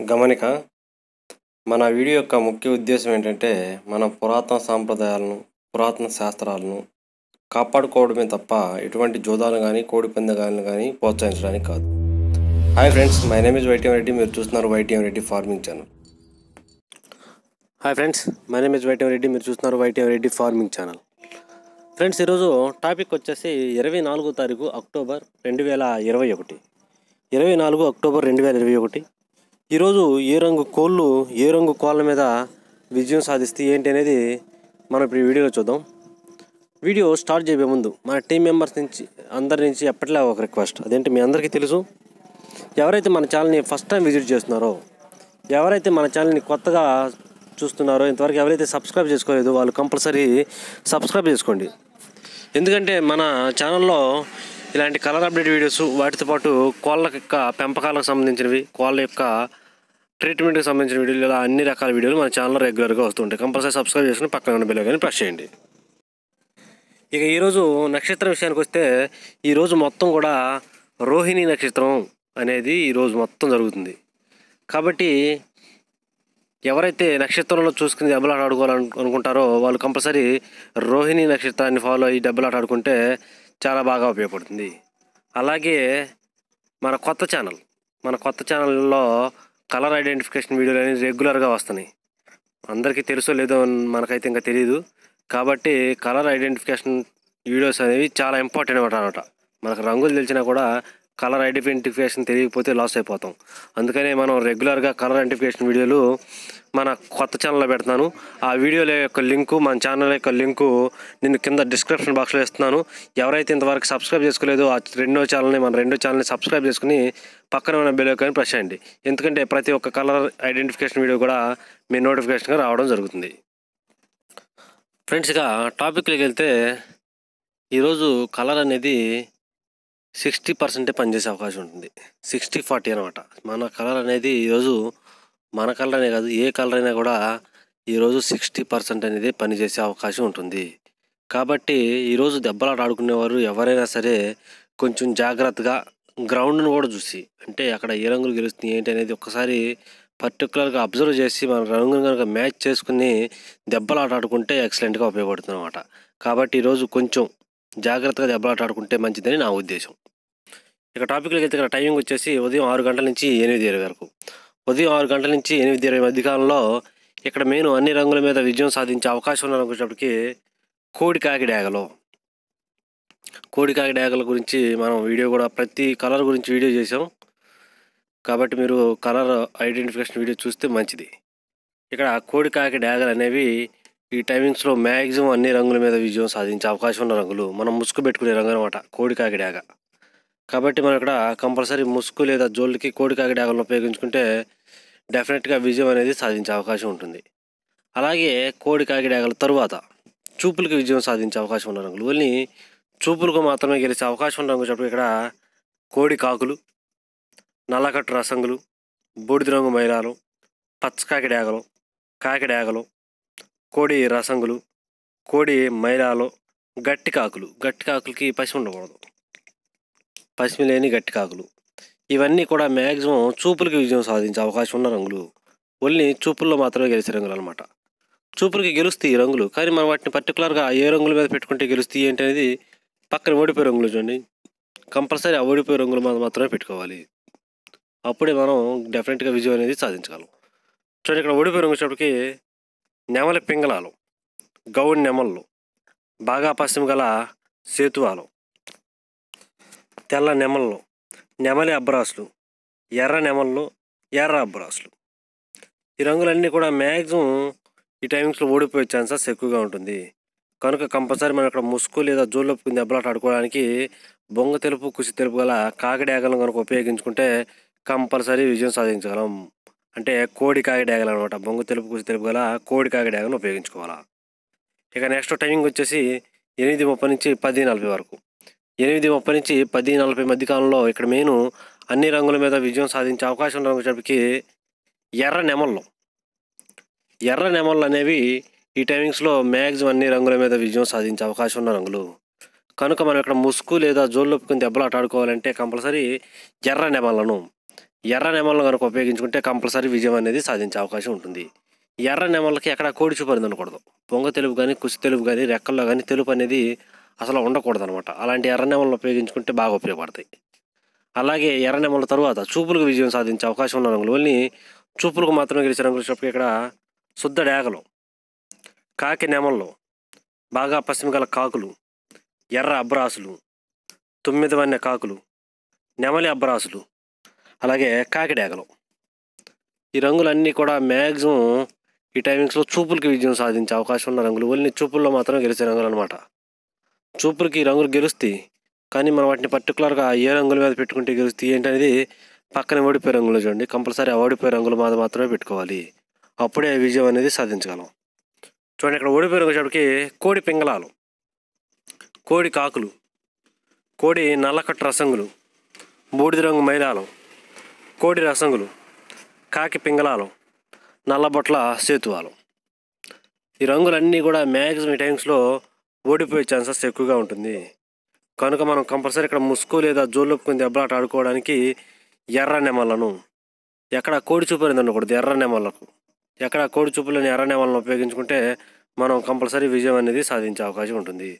గమనిక మన వీడియో యొక్క ముఖ్య ఉద్దేశం ఏంటంటే మన పురాతన సాంప్రదాయాలను పురాతన శాస్త్రాలను కాపాడుకోవడమే తప్ప ఎటువంటి జోదాలు కానీ కోడి పందాలను కానీ ప్రోత్సహించడానికి కాదు. Hi friends my name is YTM Reddy మీరు చూస్తున్నారు YTM Reddy farming channel hi friends my name is YTM Reddy మీరు చూస్తున్నారు YTM Reddy farming channel friends ఈరోజు టాపిక్ వచ్చేసి ఇరవై నాలుగో తారీఖు అక్టోబర్ రెండు వేల ఇరవై ఒకటి. ఇరవై నాలుగు అక్టోబర్ రెండు వేల ఇరవై ఒకటి. ఈరోజు ఏ రంగు కోళ్ళు ఏ రంగు కోళ్ళ మీద విజయం సాధిస్తే ఏంటి అనేది మనం ఇప్పుడు వీడియోలో చూద్దాం. వీడియో స్టార్ట్ చేయబోయే ముందు మన టీం మెంబర్స్ నుంచి అందరి నుంచి ఎప్పటిలా ఒక రిక్వెస్ట్ అదేంటి మీ అందరికీ తెలుసు? ఎవరైతే మన ఛానల్ని ఫస్ట్ టైం విజిట్ చేస్తున్నారో ఎవరైతే మన ఛానల్ని కొత్తగా చూస్తున్నారో ఇంతవరకు ఎవరైతే సబ్స్క్రైబ్ చేసుకోలేదు వాళ్ళు కంపల్సరీ సబ్స్క్రైబ్ చేసుకోండి. ఎందుకంటే మన ఛానల్లో ఇలాంటి కలర్ అప్డేట్ వీడియోస్ వాటితో పాటు కోళ్ళ యొక్క పెంపకాలకు సంబంధించినవి కోళ్ళ యొక్క ట్రీట్మెంట్కి సంబంధించిన వీడియోలు ఇలా అన్ని రకాల వీడియోలు మన ఛానల్లో రెగ్యులర్గా వస్తుంటాయి. కంపల్సరీ సబ్స్క్రైబ్ చేసుకుని పక్కన ఉన్న బెల్ కానీ ప్రెస్ చేయండి. ఇక ఈరోజు నక్షత్రం విషయానికి వస్తే ఈరోజు మొత్తం కూడా రోహిణి నక్షత్రం అనేది ఈరోజు మొత్తం జరుగుతుంది. కాబట్టి ఎవరైతే నక్షత్రంలో చూసుకుని దెబ్బలాట ఆడుకోవాలను అనుకుంటారో వాళ్ళు కంపల్సరీ రోహిణి నక్షత్రాన్ని ఫాలో అయ్యి దెబ్బలాట ఆడుకుంటే చాలా బాగా ఉపయోగపడుతుంది. అలాగే మన కొత్త ఛానల్ మన కొత్త ఛానల్లో కలర్ ఐడెంటిఫికేషన్ వీడియోలు అనేవి రెగ్యులర్గా వస్తున్నాయి. అందరికీ తెలుసో లేదో మనకైతే ఇంకా తెలియదు కాబట్టి కలర్ ఐడెంటిఫికేషన్ వీడియోస్ అనేవి చాలా ఇంపార్టెంట్ అనమాట అనమాట. మనకు రంగులు తెలిసినా కూడా కలర్ ఐడెంటిఫికేషన్ తెలియకపోతే లాస్ అయిపోతాం. అందుకనే మనం రెగ్యులర్గా కలర్ ఐడెంటిఫికేషన్ వీడియోలు మన కొత్త ఛానల్లో పెడతాను. ఆ వీడియోల యొక్క లింకు మన ఛానల్ యొక్క లింకు నేను కింద డిస్క్రిప్షన్ బాక్స్లో ఇస్తున్నాను. ఎవరైతే ఇంతవరకు సబ్స్క్రైబ్ చేసుకోలేదో ఆ రెండో ఛానల్ని మన రెండో ఛానల్ని సబ్స్క్రైబ్ చేసుకుని పక్కన ఉన్న బెల్ కానీ ప్రెస్ చేయండి. ఎందుకంటే ప్రతి ఒక్క కలర్ ఐడెంటిఫికేషన్ వీడియో కూడా మీ నోటిఫికేషన్గా రావడం జరుగుతుంది. ఫ్రెండ్స్గా టాపిక్లోకి వెళ్తే ఈరోజు కలర్ అనేది సిక్స్టీ పర్సెంటే పనిచేసే అవకాశం ఉంటుంది. సిక్స్టీ ఫార్టీ అనమాట. మన కలర్ అనేది ఈరోజు మన కలర్ అనే కాదు ఏ కలర్ అయినా కూడా ఈరోజు సిక్స్టీ పర్సెంట్ అనేది పనిచేసే అవకాశం ఉంటుంది. కాబట్టి ఈరోజు దెబ్బలాట ఆడుకునేవారు ఎవరైనా సరే కొంచెం జాగ్రత్తగా గ్రౌండ్ను కూడా చూసి అంటే అక్కడ ఏ రంగులు గెలుస్తుంది ఏంటి అనేది ఒకసారి పర్టికులర్గా అబ్జర్వ్ చేసి మన రంగును కనుక మ్యాచ్ చేసుకుని దెబ్బలాట ఆడుకుంటే ఎక్సలెంట్గా ఉపయోగపడుతుంది అనమాట కాబట్టి ఈరోజు కొంచెం జాగ్రత్తగా దెబ్బలాట ఆడుకుంటే మంచిదని నా ఉద్దేశం. ఇక టాపిక్లోకి వెళ్తే ఇక్కడ టైమింగ్ వచ్చేసి ఉదయం ఆరు గంటల నుంచి ఎనిమిది ఇరవై వరకు. ఉదయం ఆరు గంటల నుంచి ఎనిమిది ఇరవై మధ్యకాలంలో ఇక్కడ మెయిన్ అన్ని రంగుల మీద విజయం సాధించే అవకాశం ఉన్నప్పటికీ కోడి కాకి డ్యాగలో కోడి కాకి డ్యాగల గురించి మనం వీడియో కూడా ప్రతి కలర్ గురించి వీడియో చేసాం కాబట్టి మీరు కలర్ ఐడెంటిఫికేషన్ వీడియో చూస్తే మంచిది. ఇక్కడ కోడి కాకి డ్యాగలు అనేవి ఈ టైమింగ్స్లో మ్యాక్సిమం అన్ని రంగుల మీద విజయం సాధించే అవకాశం ఉన్న రంగులు. మనం ముసుగు పెట్టుకునే రంగు అనమాట కోడి కాకి డ్యాగ కాబట్టి మనం ఇక్కడ కంపల్సరీ ముసుగు లేదా జోళ్ళకి కోడి కాకి డ్యాగలను ఉపయోగించుకుంటే డెఫినెట్గా విజయం అనేది సాధించే అవకాశం ఉంటుంది. అలాగే కోడి కాకి తరువాత చూపులకి విజయం సాధించే అవకాశం ఉన్న రంగులు. ఓన్లీ చూపులకు మాత్రమే గెలిచే అవకాశం ఉన్న రంగు చెప్పి ఇక్కడ కోడి కాకులు నల్లకట్టు రసంగులు బూడిద రంగు మైలాలు పచ్చకాకి డ్యాగలు కాకి కోడి రసంగులు కోడి మైలాలు గట్టి కాకులు. గట్టి కాకులకి పసి ఉండకూడదు. పసిమి లేని ఇవన్నీ కూడా మ్యాక్సిమం చూపులకి విజయం సాధించే అవకాశం ఉన్న రంగులు. ఓన్లీ చూపుల్లో మాత్రమే గెలిచే రంగులు అనమాట చూపులకి గెలుస్తాయి ఈ రంగులు కానీ మనం వాటిని పర్టికులర్గా ఏ రంగుల మీద పెట్టుకుంటే గెలుస్తాయి ఏంటి అనేది పక్కన ఓడిపోయే రంగులు చూడండి. కంపల్సరీ ఆ ఓడిపోయే రంగులు మనం మాత్రమే పెట్టుకోవాలి. అప్పుడే మనం డెఫినెట్గా విజయం అనేది సాధించగలం. చూడండి ఇక్కడ ఓడిపోయే రంగు వచ్చేటప్పటికి నెమలి పింగళాలు గౌడ్ నెమళ్ళు బాగా పశ్చిమ గల సేతువాలు. తెల్ల నెమళ్ళు నెమలి అబ్రాసులు ఎర్ర నెమళ్ళు ఎర్ర అబ్రాసులు. ఈ రంగులన్నీ కూడా మ్యాక్సిమం ఈ టైమింగ్స్లో ఓడిపోయే ఛాన్సెస్ ఎక్కువగా ఉంటుంది. కనుక కంపల్సరీ మనం ఇక్కడ ముసుగు లేదా జోళ్ళొప్పుకుని దెబ్బలాట ఆడుకోవడానికి బొంగ తెలుపు కుసి తెలుపు గల కాకిడాగలను కనుక ఉపయోగించుకుంటే కంపల్సరీ విజయం సాధించగలం. అంటే కోడి కాకిడేగలు అనమాట బొంగ తెలుపు కుసి తెలుపు గల కోడి కాకిడాగలను ఉపయోగించుకోవాలా. ఇక నెక్స్ట్ టైమింగ్ వచ్చేసి ఎనిమిది ముప్పై నుంచి పది నలభై వరకు. ఎనిమిది ముప్పై నుంచి పది నలభై మధ్యకాలంలో ఇక్కడ మెయిన్ అన్ని రంగుల మీద విజయం సాధించే అవకాశం ఉన్న రంగు ఎర్ర నెమళ్ళు. ఎర్ర నెమళ్ళు అనేవి ఈ టైమింగ్స్లో మ్యాక్సిమం అన్ని రంగుల మీద విజయం సాధించే అవకాశం ఉన్న రంగులు. కనుక మనం ఇక్కడ ముసుగు లేదా జోళ్ళొప్పుకుని దెబ్బలాట ఆడుకోవాలంటే కంపల్సరీ ఎర్ర నెమలను ఎర్ర నెమలను కనుక ఉపయోగించుకుంటే కంపల్సరీ విజయం అనేది సాధించే అవకాశం ఉంటుంది. ఎర్ర నెమలకి ఎక్కడ కోడి చూపరింది అనకూడదు పొంగ తెలుపు కానీ కుసి తెలుపు కానీ రెక్కల్లో కానీ తెలుపు అనేది అసలు ఉండకూడదు అనమాట అలాంటి ఎర్రనేమలను ఉపయోగించుకుంటే బాగా ఉపయోగపడతాయి. అలాగే ఎర్ర నెమల తరువాత చూపులకు విజయం సాధించే అవకాశం ఉన్న రంగులు. చూపులకు మాత్రమే గెలిచే రంగులు చెప్పి ఇక్కడ శుద్ధ డేగలు కాకి నెమళ్ళు బాగా పశ్చిమ గల కాకులు ఎర్ర అబ్రాసులు తొమ్మిది వన్య కాకులు నెమలి అబ్రాసులు అలాగే కాకిడేగలు ఈ రంగులన్నీ కూడా మ్యాక్సిమం ఈ టైమింగ్స్లో చూపులకి విజయం సాధించే అవకాశం ఉన్న రంగులు. ఓన్లీ చూపుల్లో మాత్రమే గెలిచే రంగులు అనమాట చూపులకి ఈ రంగులు గెలుస్తాయి. కానీ మనం వాటిని పర్టికులర్గా ఏ రంగుల మీద పెట్టుకుంటే గెలుస్తాయి ఏంటనేది పక్కన ఓడిపోయే రంగులు చూడండి. కంపల్సరీ ఆ ఓడిపోయే రంగుల మీద మాత్రమే పెట్టుకోవాలి. అప్పుడే విజయం అనేది సాధించగలం. చూడండి ఇక్కడ ఓడిపోయే రంగు వచ్చేటప్పటికి కోడి పింగళాలు కోడి కాకులు కోడి నల్లకట్టు రసంగులు బూడిద రంగు మైలాలు కోడి రసంగులు కాకి పింగళాలు నల్లబొట్ల సేతువాలు. ఈ రంగులన్నీ కూడా మ్యాక్సిమం టైమ్స్లో ఓడిపోయే ఛాన్సెస్ ఎక్కువగా ఉంటుంది. కనుక మనం కంపల్సరీ ఇక్కడ ముసుగు లేదా జోలొప్పుకుని దెబ్బలాట ఆడుకోవడానికి ఎర్ర నెమలను ఎక్కడ కోడి చూపు అనేది ఉండకూడదు ఎర్ర నెమలకు ఎక్కడ కోడి చూపులని ఎర్ర నెమలను ఉపయోగించుకుంటే మనం కంపల్సరీ విజయం అనేది సాధించే అవకాశం ఉంటుంది.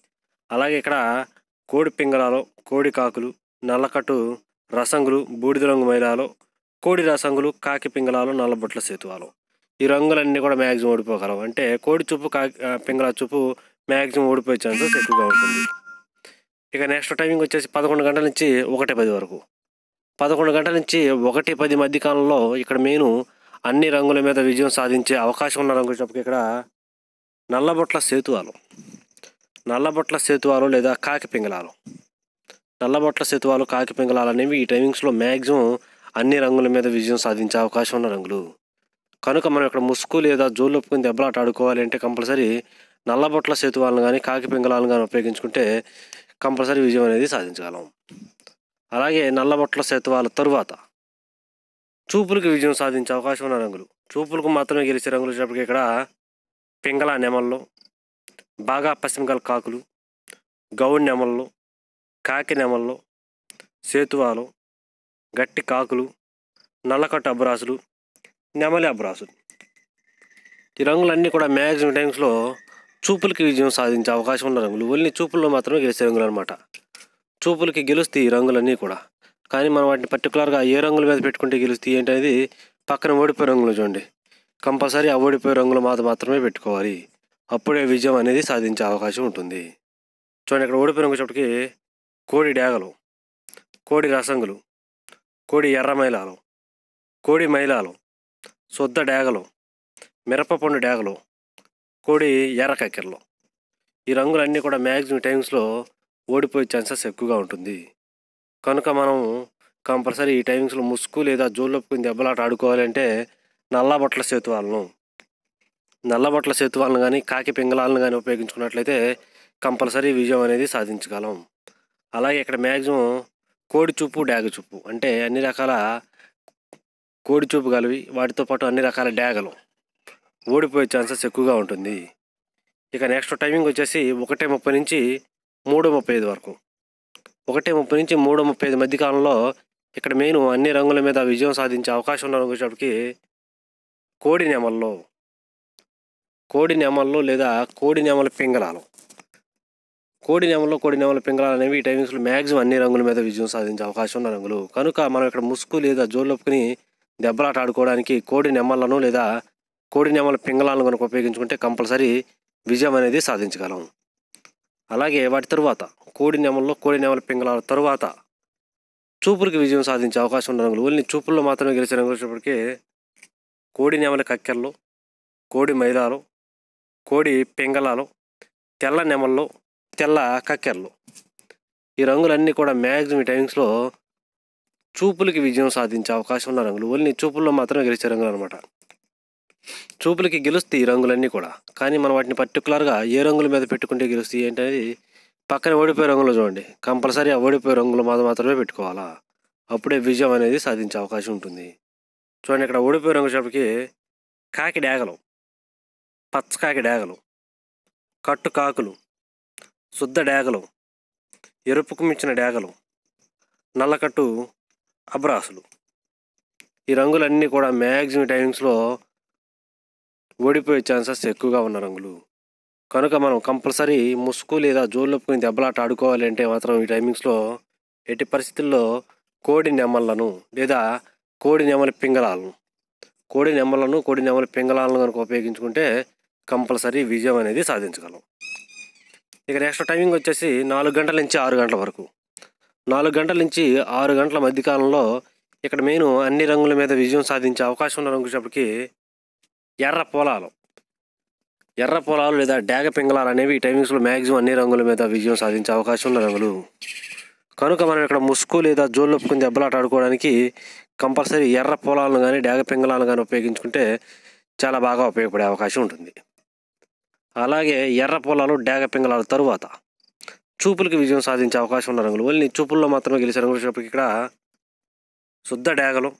అలాగే ఇక్కడ కోడి పింగళాలో కోడి కాకులు నల్లకట్టు రసంగులు బూడిద రంగు మైలాలో కోడి రసంగులు కాకి పింగళాలు నల్లబొట్ల సేతువాలు. ఈ రంగులన్నీ కూడా మ్యాక్సిమం ఓడిపోగలవు. అంటే కోడి చూపు కాకి పింగళ చూపు మ్యాక్సిమం ఓడిపోయే ఛాన్సెస్ ఎక్కువగా ఉంటుంది. ఇక నెక్స్ట్ టైమింగ్ వచ్చేసి పదకొండు గంటల నుంచి ఒకటి పది వరకు. పదకొండు గంటల నుంచి ఒకటి పది మధ్య కాలంలో ఇక్కడ మెయిన్ అన్ని రంగుల మీద విజయం సాధించే అవకాశం ఉన్న రంగు చెప్పక ఇక్కడ నల్లబొట్ల సేతువాలు. నల్లబొట్ల సేతువాలు లేదా కాకి పింగళాలు. నల్లబొట్ల సేతువాలు కాకి పింగళాలు అనేవి ఈ టైమింగ్స్లో మ్యాక్సిమం అన్ని రంగుల మీద విజయం సాధించే అవకాశం ఉన్న రంగులు. కనుక మనం ఇక్కడ ముసుగు లేదా జోలు ఒప్పుకుని దెబ్బలాట ఆడుకోవాలి అంటే కంపల్సరీ నల్లబొట్ల సేతువాలను కానీ కాకి పింగళాలను కానీ ఉపయోగించుకుంటే కంపల్సరీ విజయం అనేది సాధించగలం. అలాగే నల్లబొట్ల సేతువాల తరువాత చూపులకు విజయం సాధించే అవకాశం ఉన్న రంగులు. చూపులకు మాత్రమే గెలిచే రంగులు వచ్చేటప్పటికి ఇక్కడ పింగళ నెమల్లో బాగా పశ్చిమగల కాకులు గౌడ్ నెమల్లో కాకి నెమల్లో సేతువాలు గట్టి కాకులు నల్లకట్టు అబ్రాసులు నెమలి అబ్రాసులు ఈ రంగులన్నీ కూడా మ్యాక్సిమం టైమ్స్లో చూపులకి విజయం సాధించే అవకాశం ఉన్న రంగులు. ఓన్లీ చూపుల్లో మాత్రమే గెలిచే రంగులు అనమాట చూపులకి గెలుస్తాయి ఈ రంగులన్నీ కూడా. కానీ మనం వాటిని పర్టికులర్గా ఏ రంగుల మీద పెట్టుకుంటే గెలుస్తాయి ఏంటనేది పక్కన ఓడిపోయే రంగులు చూడండి. కంపల్సరీ ఆ ఓడిపోయే రంగుల మాత మాత్రమే పెట్టుకోవాలి. అప్పుడే విజయం అనేది సాధించే అవకాశం ఉంటుంది. చూడండి ఇక్కడ ఓడిపోయే రంగు చోటుకి కోడి డేగలు కోడి రసంగులు కోడి ఎర్ర మైలాలు కోడి మైలాలు శుద్ధ డేగలు మిరపపండు డేగలు కోడి ఎర్ర ఈ రంగులన్నీ కూడా మ్యాక్సిమం టైమ్స్లో ఓడిపోయే ఛాన్సెస్ ఎక్కువగా ఉంటుంది. కనుక మనం కంపల్సరీ ఈ టైమింగ్స్లో ముసుగు లేదా జోళ్ళొప్పుకుని దెబ్బలాట ఆడుకోవాలంటే నల్ల బట్టల సేతువాలను నల్ల బట్టల సేతువాలను కానీ కాకి పింగళాలను కానీ ఉపయోగించుకున్నట్లయితే కంపల్సరీ విజయం అనేది సాధించగలం. అలాగే ఇక్కడ మ్యాక్సిమం కోడి చూపు డ్యాగ చూపు అంటే అన్ని రకాల కోడి చూపు కలివి వాటితో పాటు అన్ని రకాల డ్యాగలు ఓడిపోయే ఛాన్సెస్ ఎక్కువగా ఉంటుంది. ఇక నెక్స్ట్ టైమింగ్ వచ్చేసి ఒకటే ముప్పై నుంచి మూడు ముప్పై ఐదు వరకు. ఒకటే ముప్పై నుంచి మూడు ముప్పై ఐదు మధ్య కాలంలో ఇక్కడ మెయిన్ అన్ని రంగుల మీద విజయం సాధించే అవకాశం ఉన్న కోడి నెమల్లో కోడి నెమల్లో లేదా కోడి నెమల పింగళాలు. కోడి నెమల్లో కోడి నెమల పింగళాలు అనేవి ఈ టైమింగ్స్లో మ్యాక్సిమం అన్ని రంగుల మీద విజయం సాధించే అవకాశం ఉన్న రంగులు. కనుక మనం ఇక్కడ ముసుగు లేదా జోలొప్పుకుని దెబ్బలాట ఆడుకోవడానికి కోడి నెమలను లేదా కోడి నెమల పింగళాలను కనుక ఉపయోగించుకుంటే కంపల్సరీ విజయం అనేది సాధించగలం. అలాగే వాటి తరువాత కోడి నెమల్లో కోడి నెమల పింగళాల తరువాత చూపులకి విజయం సాధించే అవకాశం ఉన్న రంగులు ఓన్లీ చూపుల్లో మాత్రమే గెలిచిన రంగులు వచ్చేటప్పటికి కోడి నెమల కక్కెరలు కోడి మైదాలు కోడి పింగళాలు తెల్ల నెమల్లో తెల్ల కక్కెరలు ఈ రంగులన్నీ కూడా మ్యాక్సిమం టైమింగ్స్లో చూపులకి విజయం సాధించే అవకాశం ఉన్న రంగులు. ఓన్లీ చూపుల్లో మాత్రమే గెలిచే రంగులు అనమాట చూపులకి గెలుస్తాయి ఈ రంగులన్నీ కూడా. కానీ మనం వాటిని పర్టికులర్గా ఏ రంగుల మీద పెట్టుకుంటే గెలుస్తాయి ఏంటనేది పక్కన ఓడిపోయే రంగులు చూడండి. కంపల్సరీ ఆ ఓడిపోయే రంగులు మీద మాత్రమే పెట్టుకోవాలా? అప్పుడే విజయం అనేది సాధించే అవకాశం ఉంటుంది. చూడండి ఇక్కడ ఓడిపోయే రంగు చెప్పకి కాకి డేగలు. పచ్చకాకి డేగలు. కట్టు కాకులు. శుద్ధ డేగలు. ఎరుపుకు మించిన డేగలు. నల్లకట్టు అబ్రాసులు. ఈ రంగులన్నీ కూడా మ్యాక్సిమం టైమింగ్స్లో ఓడిపోయే ఛాన్సెస్ ఎక్కువగా ఉన్న రంగులు. కనుక మనం కంపల్సరీ ముసుగు లేదా జోళ్ళొప్పుకుని దెబ్బలాట ఆడుకోవాలి అంటే మాత్రం ఈ టైమింగ్స్లో ఎట్టి పరిస్థితుల్లో కోడి నెమ్మలను లేదా కోడి నెమలి పింగళాలను కోడి నెమలను కోడి నెమలి పింగళాలను కనుక ఉపయోగించుకుంటే కంపల్సరీ విజయం అనేది సాధించగలం. ఇక నెక్స్ట్ టైమింగ్ వచ్చేసి నాలుగు గంటల నుంచి ఆరు గంటల వరకు. నాలుగు గంటల నుంచి ఆరు గంటల మధ్యకాలంలో ఇక్కడ మెయిన్ అన్ని రంగుల మీద విజయం సాధించే అవకాశం ఉన్న రంగు వచ్చేప్పటికి ఎర్ర పొలాలు. ఎర్ర పొలాలు లేదా డాగ పింగళాలు అనేవి ఈ టైమింగ్స్లో మ్యాక్సిమం అన్ని రంగుల మీద విజయం సాధించే అవకాశం ఉన్న రంగులు. కనుక మనం ఇక్కడ ముసుగు లేదా జోళ్ళొప్పుకుని దెబ్బలాట ఆడుకోవడానికి కంపల్సరీ ఎర్ర పొలాలను కానీ డాగ పింగళాలను కానీ ఉపయోగించుకుంటే చాలా బాగా ఉపయోగపడే అవకాశం ఉంటుంది. అలాగే ఎర్ర పొలాలు డాగ పింగళాల తరువాత చూపులకి విజయం సాధించే అవకాశం ఉన్న రంగులు. ఓన్లీ చూపుల్లో మాత్రమే గెలిచే రంగులు ఇక్కడ శుద్ధ డాగలు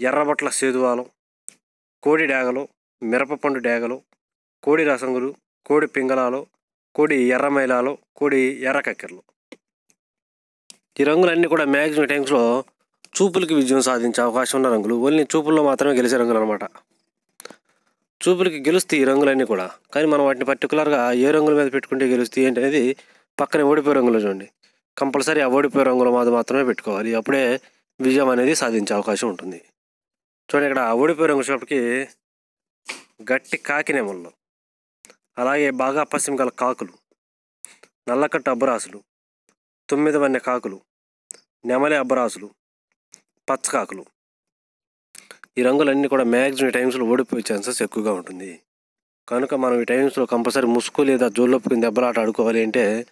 ఎర్రబట్ల సేదువాలు కోడి డాగలు మిరపపండు డేగలు కోడి రసంగులు కోడి పింగళాలు కోడి ఎర్రమైలాలు కోడి ఎర్ర కక్కెరలు. ఈ రంగులన్నీ కూడా మ్యాక్సిమం టైమ్స్లో చూపులకి విజయం సాధించే అవకాశం ఉన్న రంగులు. ఓన్లీ చూపుల్లో మాత్రమే గెలిచే రంగులు అనమాట చూపులకి గెలుస్తాయి ఈ రంగులన్నీ కూడా. కానీ మనం వాటిని పర్టికులర్గా ఏ రంగుల మీద పెట్టుకుంటే గెలుస్తాయి ఏంటి అనేది పక్కనే ఓడిపోయే రంగులు చూడండి. కంపల్సరీ ఆ ఓడిపోయే రంగుల మీద మాత్రమే పెట్టుకోవాలి. అప్పుడే విజయం అనేది సాధించే అవకాశం ఉంటుంది. చూడండి ఇక్కడ ఓడిపోయే రంగు వచ్చేటప్పటికి గట్టి కాకి నెమళ్ళు అలాగే బాగా పశ్చిమ గల కాకులు నల్లకట్టు అబ్బరాసులు తొమ్మిది వన్నె కాకులు నెమలి అబ్బరాసులు పచ్చకాకులు ఈ రంగులన్నీ కూడా మ్యాక్సిమం టైమ్స్లో ఓడిపోయే ఛాన్సెస్ ఎక్కువగా ఉంటుంది. కనుక మనం ఈ టైమ్స్లో కంపల్సరీ ముసుగు లేదా జోళ్ళొప్పుకుని దెబ్బలాట ఆడుకోవాలి అంటే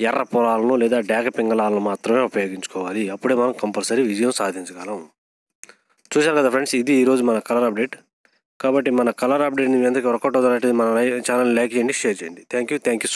ఎర్ర పొలాలను లేదా డేగ పింగళాలను మాత్రమే ఉపయోగించుకోవాలి. అప్పుడే మనం కంపల్సరీ విజయం సాధించగలం. చూశారు కదా ఫ్రెండ్స్ ఇది ఈరోజు మన కలర్ అప్డేట్. కాబట్టి మన కలర్ అప్డేట్ మీ అందరికీ వర్కౌట్ అవుతున్నట్టు మన ఛానల్ లైక్ చేయండి షేర్ చేయండి. Thank you thank you